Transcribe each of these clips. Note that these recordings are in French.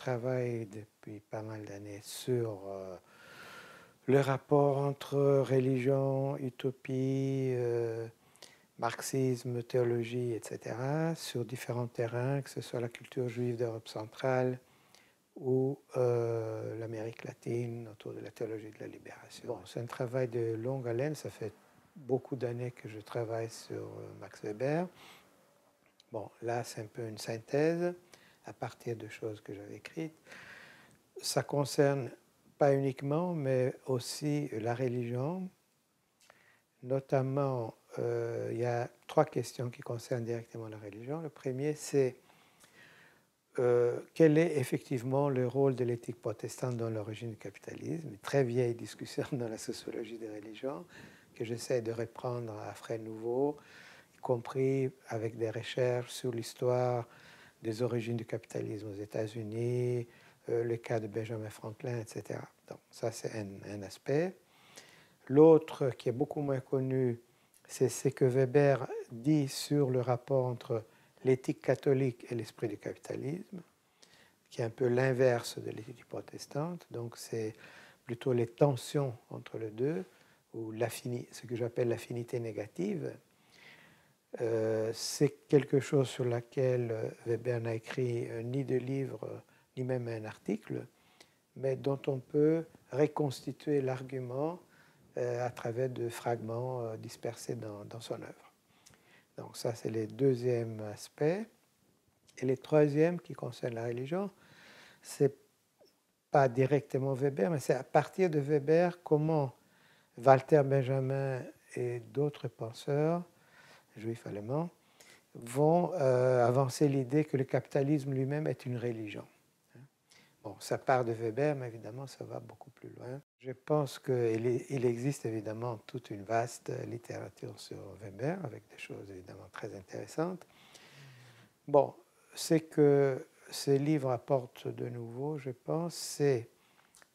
travaille depuis pas mal d'années sur euh, le rapport entre religion, utopie, euh, marxisme, théologie, etc., sur différents terrains, que ce soit la culture juive d'Europe centrale ou euh, l'Amérique latine autour de la théologie de la libération. c'est un travail de longue haleine, ça fait beaucoup d'années que je travaille sur Max Weber. Bon, là, c'est un peu une synthèse à partir de choses que j'avais écrites. Ça concerne pas uniquement, mais aussi la religion. Notamment, euh, il y a trois questions qui concernent directement la religion. Le premier, c'est euh, quel est effectivement le rôle de l'éthique protestante dans l'origine du capitalisme? Une très vieille discussion dans la sociologie des religions que j'essaie de reprendre à frais nouveaux compris avec des recherches sur l'histoire des origines du capitalisme aux États-Unis, euh, le cas de Benjamin Franklin, etc. Donc ça, c'est un, aspect. L'autre, qui est beaucoup moins connu, c'est ce que Weber dit sur le rapport entre l'éthique catholique et l'esprit du capitalisme, qui est un peu l'inverse de l'éthique protestante. Donc c'est plutôt les tensions entre les deux, ou ce que j'appelle l'affinité négative. Euh, c'est quelque chose sur lequel euh, Weber n'a écrit euh, ni de livre, ni même un article, mais dont on peut reconstituer l'argument à travers de fragments dispersés dans, dans, son œuvre. Donc ça, c'est le deuxième aspect. Et le troisième, qui concerne la religion, c'est pas directement Weber, mais c'est à partir de Weber comment Walter Benjamin et d'autres penseurs juifs allemands, vont euh, avancer l'idée que le capitalisme lui-même est une religion. Bon, ça part de Weber, mais évidemment, ça va beaucoup plus loin. Je pense qu'il il existe évidemment toute une vaste littérature sur Weber, avec des choses évidemment très intéressantes. Bon, ce que ces livres apportent de nouveau, je pense, c'est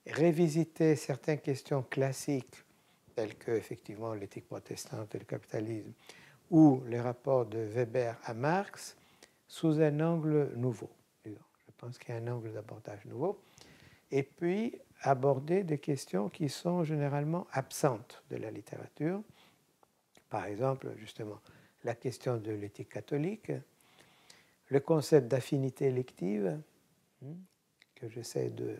révisiter certaines questions classiques, telles que effectivement l'éthique protestante et le capitalisme, ou les rapports de Weber à Marx sous un angle nouveau. Je pense qu'il y a un angle d'abordage nouveau. Et puis aborder des questions qui sont généralement absentes de la littérature. Par exemple, justement, la question de l'éthique catholique, le concept d'affinité élective, hmm, que j'essaie de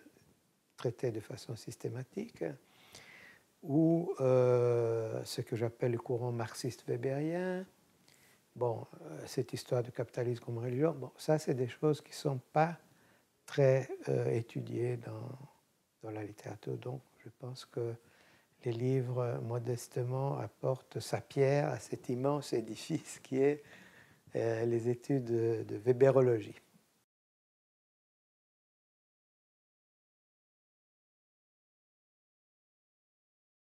traiter de façon systématique, ou euh, ce que j'appelle le courant marxiste weberien. Bon, euh, cette histoire du capitalisme comme religion, bon, ça, c'est des choses qui ne sont pas très euh, étudiées dans, la littérature. Donc, je pense que les livres, modestement, apportent sa pierre à cet immense édifice qui est les études de, de.